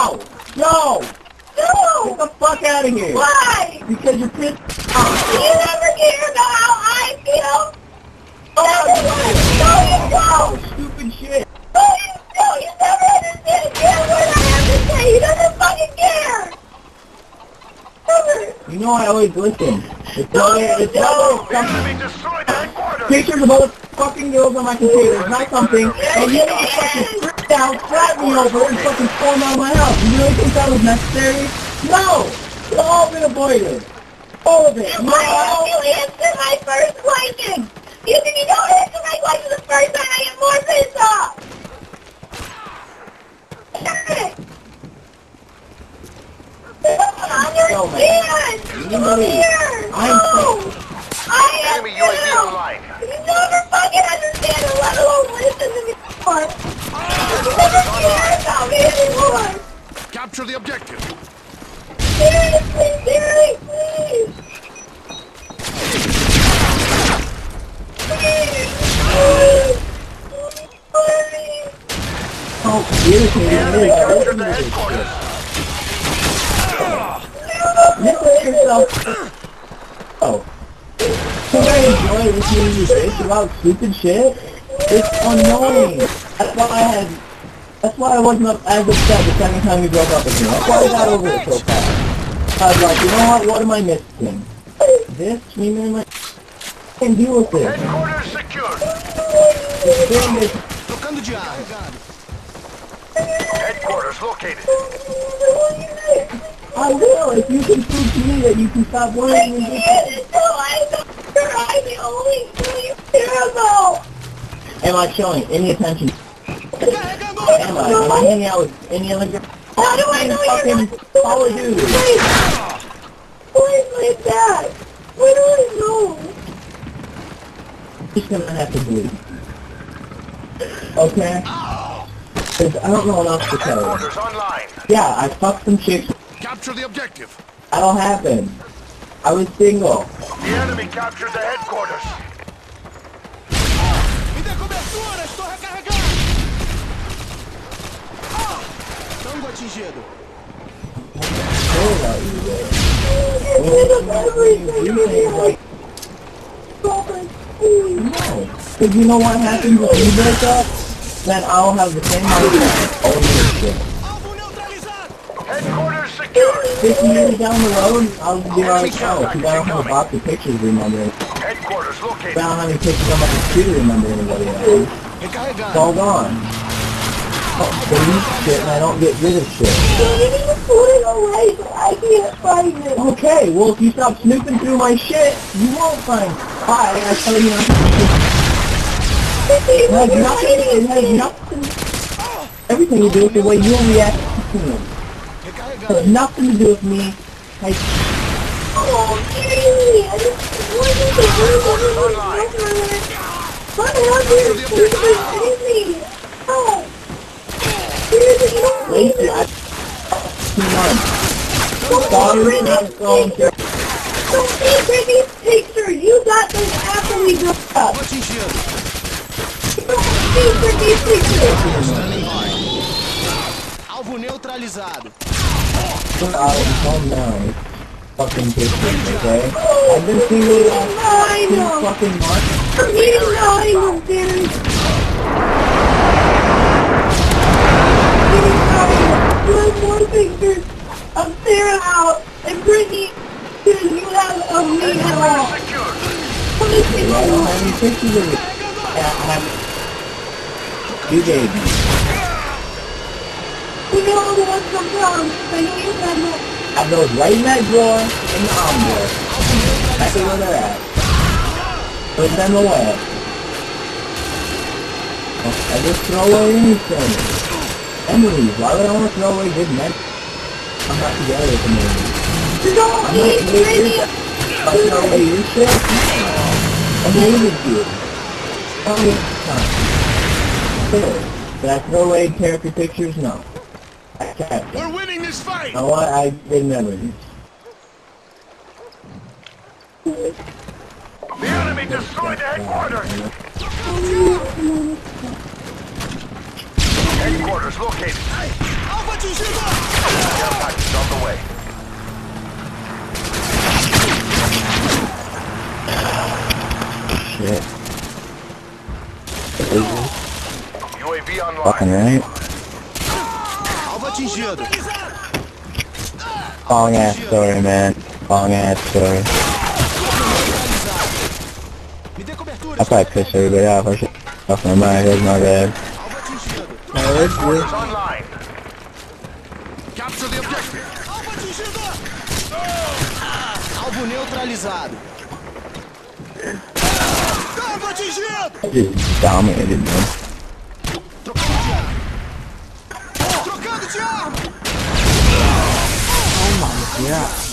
No! No! No! Get the fuck out of here! Why? Because you're pissed Do off. you never care about how I feel? Oh, No, you don't! Stupid shit. No, you don't! You never understand a word I have to say! He doesn't fucking care! Never! You know I always listen. It's not, it's not The enemy destroyed headquarters. pictures of all the fucking girls on my computer. It's not something. And oh, you just fucking freaked out, slapped me over, and fucking stormed out of my house. You really think that was necessary? No! It's all been avoided. All of it. Why don't you answer my first question? Because if you don't answer my question the first time, I get more pissed off! No, man. Understand! You Come know, here! I'm No! I am Enemy UAV online. You never fucking understand it, let alone listen to me more! You never care about me anymore! Capture the objective. Seriously, seriously, please! Please! Please! Oh, irritating Enemy it is. I captured listen the. Listen to yourself. Oh. Can I enjoy listening to bitch about stupid shit? It's annoying. That's why I had... That's why I wasn't as upset the second time you broke up with me. That's why I got over it so fast. I was like, you know what? What am I missing? This? Screaming in my... I can deal with this. Headquarters secured. This thing is... Trocando de ar. Headquarters located. I will if you can prove to me that you can stop I worrying and just... can't until I'm the only thing you care about! Am I showing any attention? Am I? Am I hanging out with any other girl? How do I know you're fucking not Call of Duty. Wait! Why like that? Where do I know? Just gonna have to bleed. Okay? 'Cause I don't know what else to tell you. Online. Yeah, I fucked some chicks. Capture the objective. That'll happen. I was single. The enemy captured the headquarters. Me dê cobertura, estou recarregando. Ah! Tango atingido. Care about you, though. You say, like, no. Because you know what happens if you break up? Then I'll have the same mindset. all this shit. Headquarters secured. 50 years down the road, I'll be like, oh, because I don't have a box of pictures remembering. Headquarters I located. don't have any pictures on my computer remember anybody else. It's all gone. Delete shit and I don't get rid of shit. You put it away so I can't find it. Okay, well if you stop snooping through my shit, you won't find. Hi, I tell you not to. It has nothing, it has nothing, everything to do with the way you react to him. It has nothing to do with me. I, Oh, Kitty! I just wanted to do something. What happened? Please, me. Oh. Seriously, you don't need Lacey, I, two months. Sorry, not going to. Don't take these pictures. You got those after we broke up. Alvo atingido. Don't take these pictures. Standing by. Alvo neutralizado. Uh, calm down. Fucking pictures, okay? I've been single I since know. fucking March. For me to There's more pictures of Sarah out and Brittany than you have of me at all. What is it? I don't have any pictures of have... You gave me. We know the ones from prom. I know you said no. I have those right in that drawer, in the envelope. Exactly where they're at. Put them away. I just throw away anything. Memories. Why would I want to throw away good memories? I'm not together with the memories. No, I'm not please, with you. If I throw away your shit, I hated you. Tell me time. Really? Did I throw away character pictures? No. I kept them. We're winning this fight. You know what? I did memories. The enemy destroyed the headquarters. Headquarters located. Alvo atingido! Care package on the way. Shit. UAV online. Fucking right? Alvo atingido! Long ass story, man. Long ass story. I probably pissed everybody off. I should off my mind. That's my bad. Alvo atingido! Headquarters online. Capture the objective. Alvo atingido! Alvo neutralizado! Alvo atingido! Just dominated, man. Trocando de arma! Trocando de arma! Yeah.